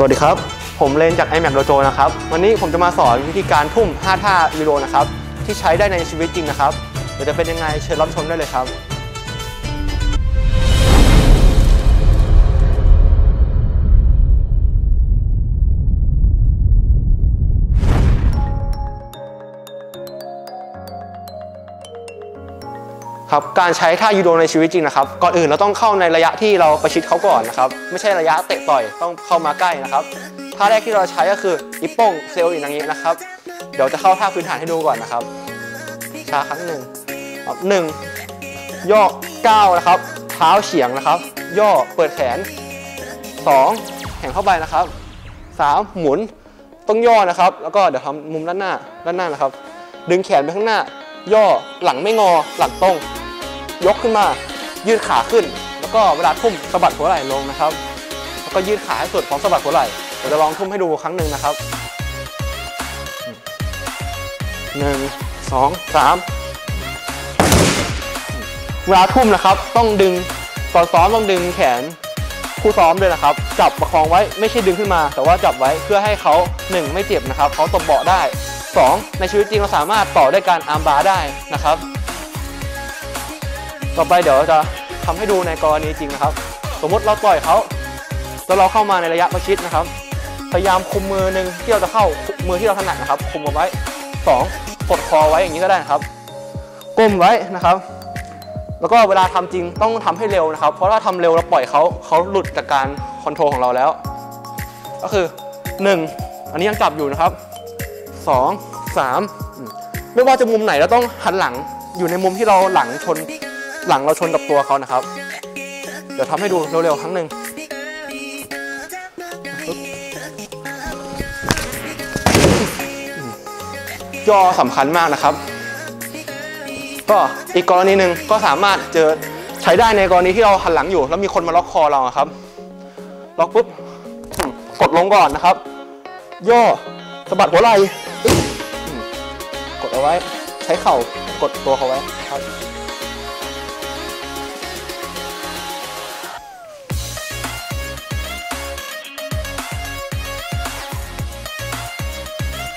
สวัสดีครับ ผมเลนจาก iMac Dojo นะครับ วันนี้ผมจะมาสอนวิธีการทุ่ม 5 ท่ายูโรนะครับ ที่ใช้ได้ในชีวิตจริงนะครับเดี๋ยวจะเป็นยังไงเชิญรับชมได้เลยครับ ครับการใช้ท่ายูโดในชีวิตจริงนะครับ ก่อนอื่นเราต้องเข้าในระยะที่เราประชิดเขาก่อนนะครับ ไม่ใช่ระยะเตะต่อยต้องเข้ามาใกล้นะครับท่าแรกที่เราใช้ก็คืออิปโป้งเซลล์อย่างนี้นะครับ เดี๋ยวจะเข้าท่าพื้นฐานให้ดูก่อนนะครับช้าครั้งหนึ่งครับหนึ่งย่อก้าวนะครับ เท้าเฉียงนะครับ ย่อเปิดแขนสองแข่งเข้าไปนะครับสามหมุนต้องย่อนะครับ แล้วก็เดี๋ยวทำมุมด้านหน้าด้านหน้านะครับ ดึงแขนไปข้างหน้า ย่อหลังไม่งอหลังตรง ยกขึ้นมา ยืดขาขึ้น แล้วก็เวลาทุ่มสะบัดหัวไหล่ลงนะครับ แล้วก็ยืดขาให้สุดพร้อมสะบัดหัวไหล่เดี๋ยวจะลองทุ่มให้ดูครั้งหนึ่งนะครับหนึ่งสองสามเวลาทุ่มนะครับ ต้องดึงตอนซ้อมต้องดึงแขนผู้ซ้อมด้วยนะครับ จับประคองไว้ไม่ใช่ดึงขึ้นมา แต่ว่าจับไว้เพื่อให้เขาหนึ่งไม่เจ็บนะครับเขาตบเบาะได้ 2. ในชีวิตจริงเราสามารถต่อด้วยการอาร์มบาร์ได้นะครับ ต่อไปเดี๋ยวจะทำให้ดูในกรณีจริงนะครับ สมมติเราต่อยเขาแล้วเราเข้ามาในระยะประชิดนะครับ พยายามคุมมือหนึ่งที่เราจะเข้ามือที่เราถนัดนะครับ คุมเอาไว้ 2. กดคอไว้อย่างนี้ก็ได้นะครับก้มไว้นะครับ แล้วก็เวลาทำจริงต้องทำให้เร็วนะครับ เพราะถ้าทำเร็วเราปล่อยเขาเขาหลุดจากการคอนโทรลของเราแล้ว ก็คือ 1 อันนี้ยังจับอยู่นะครับสองสามไม่ว่าจะมุมไหนเราต้องหันหลังอยู่ในมุมที่เราหลังชน หลังเราชนกับตัวเขานะครับ เดี๋ยวทำให้ดูเร็วๆครั้งหนึ่งย่อสำคัญมากนะครับ ก็อีกกรณีหนึ่งก็สามารถเจอใช้ได้ในกรณีที่เราหันหลังอยู่ แล้วมีคนมาล็อกคอเราครับ ล็อกปุ๊บกดลงก่อนนะครับ ย่อสะบัดหัวไหล่กดเอาไว้ ใช้เข่ากดตัวเขาไว้ครับ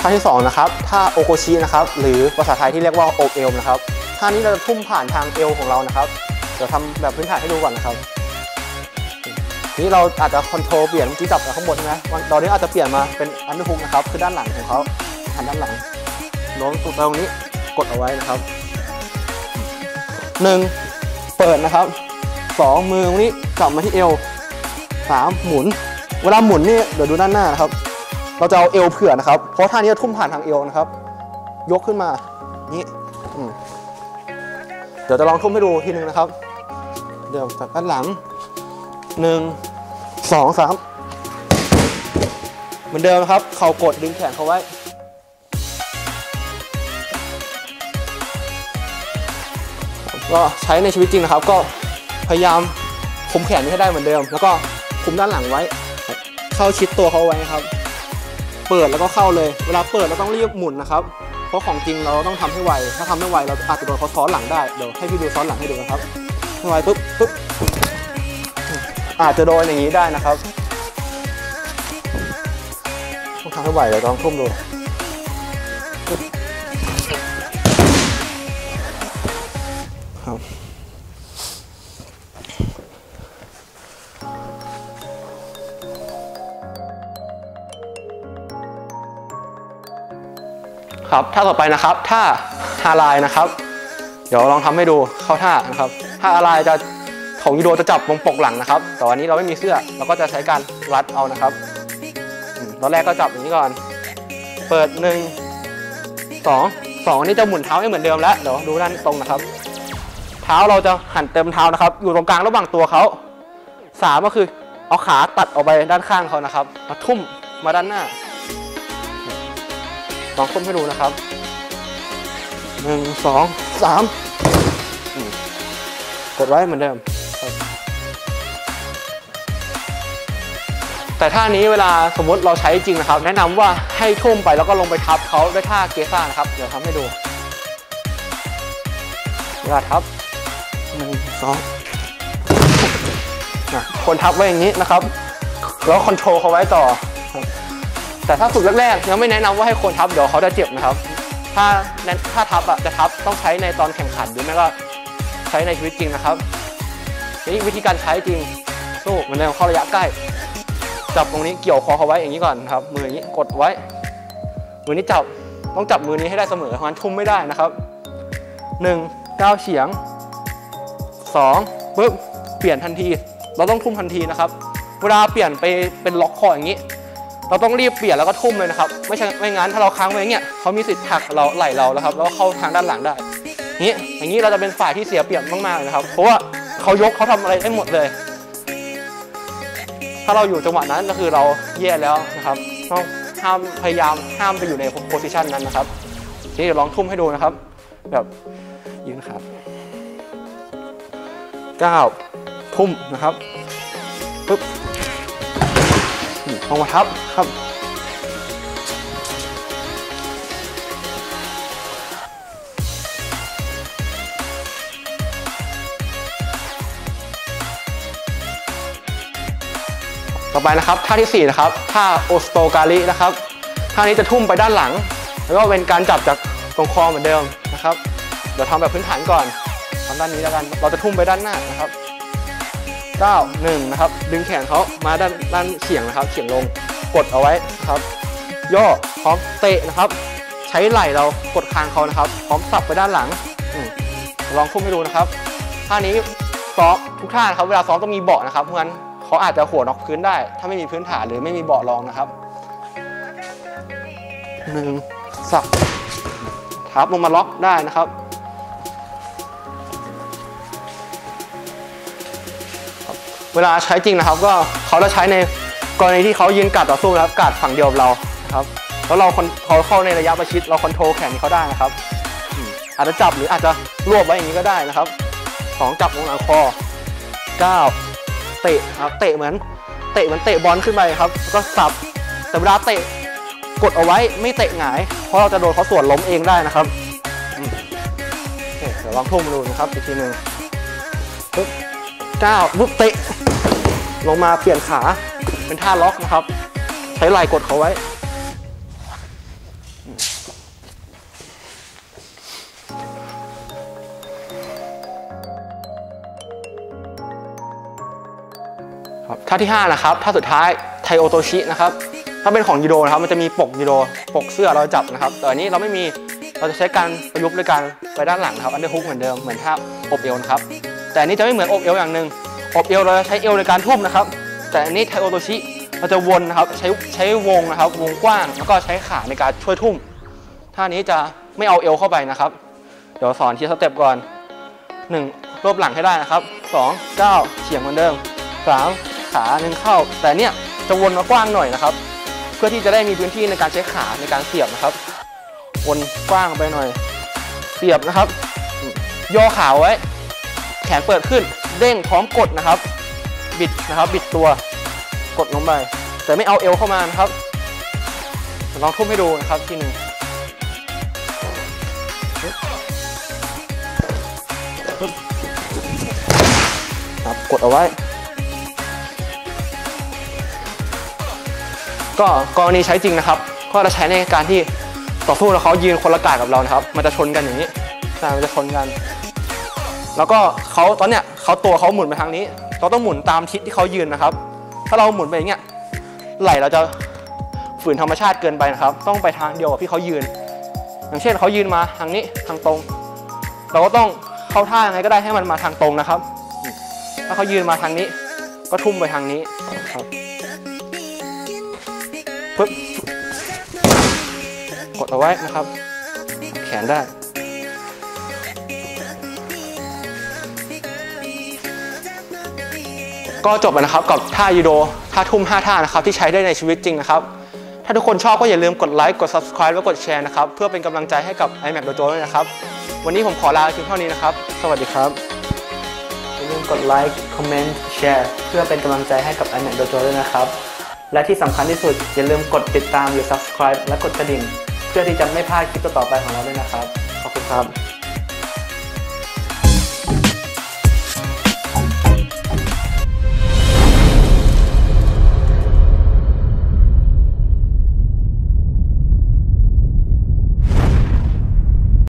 ท่าที่2นะครับท่าโอโกชินะครับหรือภาษาไทยที่เรียกว่าโอบเอลนะครับท่านี้เราจะทุ่มผ่านทางเอวของเรานะครับเดี๋ยวทำแบบพื้นฐานให้ดูก่อนนะครับนี่เราอาจจะ control เปลี่ยนเมื่อกี้จับจากข้างบนใช่ไหมตอนนี้อาจจะเปลี่ยนมาเป็น underhook นะครับคือด้านหลังของเขาหันด้านหลังโน้มตัวตรงนี้กดเอาไว้นะครับหนึ่งเปิดนะครับสองมือตรงนี้กลับมาที่เอวสามหมุน เวลาหมุนนี่เดี๋ยวดูด้านหน้านะครับ เราจะเอาเอวเผื่อนะครับ เพราะท่านี้จะทุ่มผ่านทางเอวนะครับ ยกขึ้นมา นี่เดี๋ยวจะลองทุ่มให้ดูทีนึงนะครับ เดี๋ยวจากด้านหลังหนึ่งสองสามเหมือนเดิมครับ เข่ากดดึงแขนเขาไว้ก็ใช้ในชีวิตจริงนะครับ ก็พยายามคุมแขนให้ได้เหมือนเดิม แล้วก็คุมด้านหลังไว้ เข้าชิดตัวเขาไว้ครับ เปิดแล้วก็เข้าเลย เวลาเปิดเราต้องรีบหมุนนะครับ เพราะของจริงเราต้องทำให้ไว ถ้าทำไม่ไวเราอาจจะโดนเขาซ้อนหลังได้ เดี๋ยวให้พี่ดูซ้อนหลังให้ดูนะครับให้ไวปุ๊บปุ๊บอาจจะโดนอย่างนี้ได้นะครับ ต้องทำให้ไวเลยต้องทุ่มดู ครับท่าต่อไปนะครับท่าฮาลายนะครับ เดี๋ยวลองทำให้ดูเข้าท่านะครับท่าฮาลายจะของยูโดจะจับตรงปกหลังนะครับแต่วันนี้เราไม่มีเสื้อเราก็จะใช้การรัดเอานะครับตอนแรกก็จับอย่างนี้ก่อน เปิดหนึ่งสองสองนี่จะหมุนเท้าให้เหมือนเดิมแล้วเดี๋ยวดูด้านตรงนะครับ เท้าเราจะหันเต็มเท้านะครับ อยู่ตรงกลางระหว่างตัวเขาสามก็คือเอาขาตัดออกไปด้านข้างเขานะครับ มาทุ่มมาด้านหน้า ลองทุ่มให้ดูนะครับหนึ่งสองสามกดไว้เหมือนเดิม แต่ท่านี้เวลาสมมติเราใช้จริงนะครับ แนะนำว่าให้ทุ่มไปแล้วก็ลงไปทับเขาด้วยท่าเกซ่านะครับ เดี๋ยวทำให้ดูเวลาทับหนึ่งสองคนทับไว้อย่างนี้นะครับ แล้วคอนโทรลเขาไว้ต่อ แต่ถ้าฝึกแรกๆยังไม่แนะนำว่าให้คนทับเดี๋ยวเขาจะเจ็บนะครับ ถ้าถ้าทับอะจะทับต้องใช้ในตอนแข่งขันหรือไม่ก็ใช้ในชีวิตจริงนะครับนี่วิธีการใช้จริงสู้เหมือนเดิมเข้าระยะใกล้ จับตรงนี้เกี่ยวคอเขาไว้อย่างนี้ก่อนครับ มืออย่างนี้กดไว้ มือนี้จับต้องจับมือนี้ให้ได้เสมอเพราะงั้นทุ่มไม่ได้นะครับหนึ่งก้าวเฉียงสองปึ๊บเปลี่ยนทันที เราต้องทุ่มทันทีนะครับ เวลาเปลี่ยนไปเป็นล็อกคออย่างนี้ เราต้องรีบเปลี่ยนแล้วก็ทุ่มเลยนะครับ ไม่ใช่ไม่งั้นถ้าเราค้างไว้อย่างเงี้ยเขามีสิทธิ์หักเราไหลเราแล้วครับแล้วก็เข้าทางด้านหลังได้นี้อย่างนี้เราจะเป็นฝ่ายที่เสียเปรียบมากๆเลยนะครับ เพราะว่าเขายกเขาทำอะไรได้หมดเลย ถ้าเราอยู่จังหวะนั้นก็คือเราแย่แล้วนะครับต้องห้ามพยายามห้ามไปอยู่ในโพสิชันนั้นนะครับทีนี้เดี๋ยวลองทุ่มให้ดูนะครับ แบบยืนครับก้าวทุ่มนะครับปึ๊บ ลงมาทับครับ ต่อไปนะครับท่าที่ 4 นะครับท่าโอสโตการินะครับท่านี้จะทุ่มไปด้านหลัง แล้วก็เป็นการจับจากตรงคอเหมือนเดิมนะครับ เดี๋ยวทำแบบพื้นฐานก่อนทำด้านนี้แล้วกัน เราจะทุ่มไปด้านหน้านะครับ 9 1นะครับดึงแขนเขามาด้านด้านเฉียงนะครับเฉียงลงกดเอาไว้นะครับย่อพร้อมเตะนะครับ ใช้ไหล่เรากดคางเขานะครับ พร้อมสับไปด้านหลังอลองทุ่มให้ดูนะครับท่านี้ซ้อมทุกท่านะครับ เวลาซ้อมต้องมีเบาะนะครับเพราะฉะนั้นเขาอาจจะหัวนอกพื้นได้ ถ้าไม่มีพื้นฐานหรือไม่มีเบาะรองนะครับหนึ่งสับทับลงมาล็อกได้นะครับ เวลาใช้จริงนะครับ ก็เขาจะใช้ในกรณีที่เขายืนกัดต่อสู้นะครับกัดฝั่งเดียวเรานะครับแล้วเราคนเขาเข้าในระยะประชิดเราคอนโทรลแขนเขาได้นะครับอาจจะจับหรืออาจจะรวบไว้อย่างนี้ก็ได้นะครับสองจับลงหลังคอเก้าเตะครับเตะเหมือนเตะเหมือนเตะบอลขึ้นไปครับแล้วก็สับแต่เวลาเตะกดเอาไว้ไม่เตะหงาย เพราะเราจะโดนเขาสวนล้มเองได้นะครับเดี๋ยวลองทุ่มดูนะครับอีกทีหนึ่งปึ๊บ ก้าปุ๊บเตะ ลงมาเปลี่ยนขาเป็นท่าล็อกนะครับ ใช้ไหล่กดเขาไว้ ครับท่าที่ 5 นะครับท่าสุดท้ายไทโอโตชินะครับ ถ้าเป็นของยูโดนะครับ มันจะมีปกยูโดปกเสื้อเราจับนะครับ แต่อันนี้เราไม่มีเราจะใช้การประยุกต์ด้วยการไปด้านหลังครับ underhook เหมือนเดิมเหมือนท่าอบเอวนะครับ แต่อันนี้จะไม่เหมือนอบเอวอย่างหนึ่งอบเอวเราจะใช้เอวในการทุ่มนะครับ แต่อันนี้ไทโอโตชิเราจะวนนะครับใช้ใช้วงนะครับ วงกว้างแล้วก็ใช้ขาในการช่วยทุ่มท่านี้จะไม่เอาเอวเข้าไปนะครับ เดี๋ยวสอนที step ก่อน 1. รวบหลังให้ได้นะครับ 2. 9เฉียงเหมือนเดิม 3. ขาหนึ่งเข้า แต่เนี่ยจะวนมากว้างหน่อยนะครับ เพื่อที่จะได้มีพื้นที่ในการใช้ขาในการเสียบนะครับ วนกว้างไปหน่อย เสียบนะครับ ย่อขาไว้ แขนเปิดขึ้น เด้งพร้อมกดนะครับ บิดนะครับบิดตัวกดลงไป แต่ไม่เอาเอวเข้ามานะครับลองทุ่มให้ดูนะครับทีหนึ่งครับกดเอาไว้ ก็กรณีใช้จริงนะครับ ก็จะใช้ในการที่ต่อสู้แล้วเขายืนคนละกาดกับเรานะครับ มันจะชนกันอย่างนี้มันจะชนกัน แล้วก็เขาตอนเนี้ยเขาตัวเขาหมุนไปทางนี้ เราต้องหมุนตามทิศที่เขายืนนะครับ ถ้าเราหมุนไปอย่างเงี้ยไหลเราจะฝืนธรรมชาติเกินไปนะครับ ต้องไปทางเดียวกับที่เขายืน อย่างเช่นเขายืนมาทางนี้ทางตรง เราก็ต้องเข้าท่ายังไงก็ได้ให้มันมาทางตรงนะครับ ถ้าเขายืนมาทางนี้ ก็ทุ่มไปทางนี้ครับปึ๊บกดเอาไว้นะครับ แขนได้ ก็จบแล้วนะครับกับท่ายูโดท่าทุ่ม 5 ท่านะครับที่ใช้ได้ในชีวิตจริงนะครับ ถ้าทุกคนชอบก็อย่าลืมกดไลค์กด subscribe และกดแชร์นะครับ เพื่อเป็นกำลังใจให้กับ iMac Dojo ด้วยนะครับ วันนี้ผมขอลาเพียงเท่านี้นะครับ สวัสดีครับอย่าลืมกดไลค์คอมเมนต์แชร์เพื่อเป็นกำลังใจให้กับ iMac Dojo ด้วยนะครับ และที่สำคัญที่สุดอย่าลืมกดติดตามหรือ subscribe และกดกระดิ่ง เพื่อที่จะไม่พลาดคลิปต่อๆไปของเราด้วยนะครับขอบคุณครับ